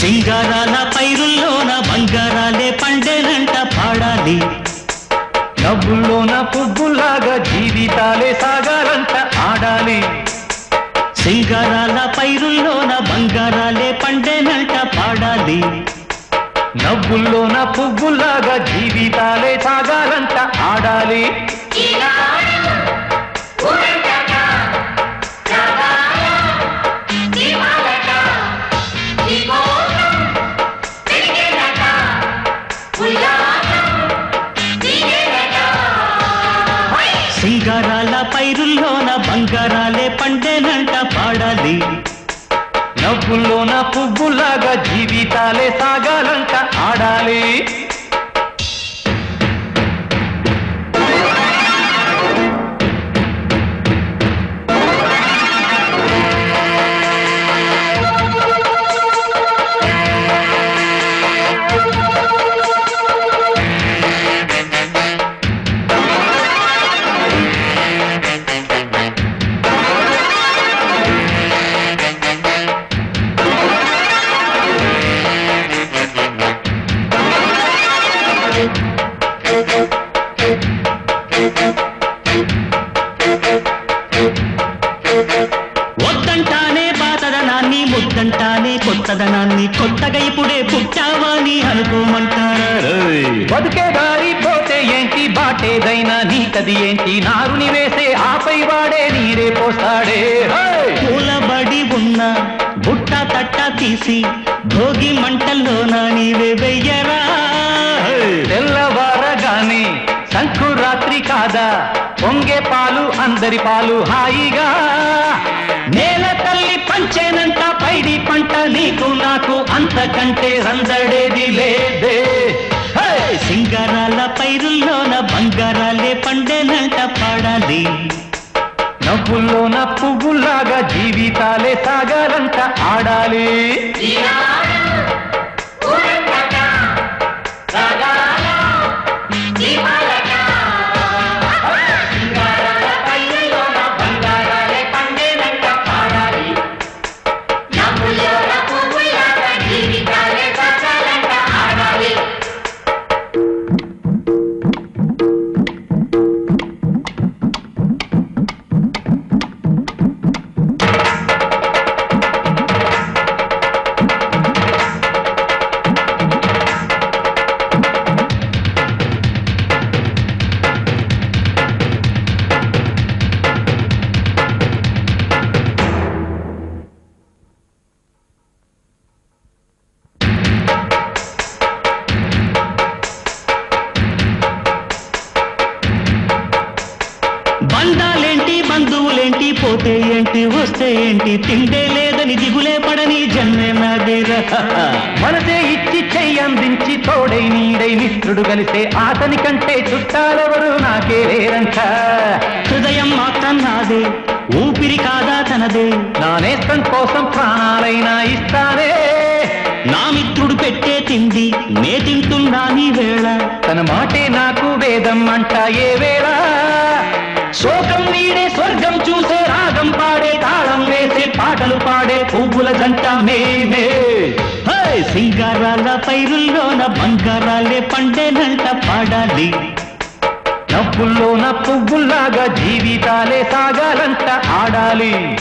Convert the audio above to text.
సింగారాల పైరుల్లోన బంగారాలే పండేనంట పాడాలి. నవ్వుల్లోన పువ్వులాగా జీవితాలే సాగాలంట ఆడాలి. సింగారాల పైరుల్లోన బంగారాలే పండేనంట పాడాలి. నవ్వుల్లోన పువ్వులాగా జీవితాలే సాగాలంట ఆడాలి. సింగారాల పైరుల్లోన బంగారాలే పండేనంట పాడాలి. నవ్వుల్లోన పువ్వులాగా జీవితాలే సాగాలంట. ముద్దంటానే కొత్తదనాన్ని కొత్తగా ఇప్పుడే పుట్టావని అనుకోమంటారు? బతుకే దారి పోతే ఏంటి? బాటేదైనా నీకది ఏంటి? నారుని వేసే ఆపై వాడే నీరే పోస్తాడే! పూలబడి ఉన్న బుట్ట తట్ట తీసి భోగి మంటల్లో నా నీవే వెయ్యరా? తెల్లవారగానే సంకురాత్రి కాదా? పొంగే పాలు అందరి పాలు హాయిగా పైడి పంట నీకు నాకు? అంతకంటే రందడేది లేదే! సింగారాల పైరుల్లోన బంగారాలే పండేనంట పాడాలి. నవ్వుల్లోన పువ్వులాగా జీవితాలే సాగాలంట ఆడాలి. బంధువులేంటి పోతే ఏంటి వస్తే ఏంటి తిండే లేదని దిగులే పడని జన్మే నాదేరా మనసే ఇచ్చి చెయ్యందించి తోడై నీడై మిత్రుడు కలిసే అతని కంటే చుట్టాలెవరు నాకే లేరంట. హృదయం మాత్రం నాదే ఊపిరి కాదా తనదే. నా నేస్తం కోసం ప్రాణాలైనా ఇస్తానే. నా మిత్రుడు పెట్టే తిండి నే తింటున్నా నీ వేళ. తన మాటే నాకు వేదం అంట ఏ వేళ? జంట మేమే. సింగారాల పైరుల్లోన బంగారాలే పండేనంట పాడాలి. నవ్వుల్లోన పువ్వుల్లాగా జీవితాలే సాగాలంట ఆడాలి.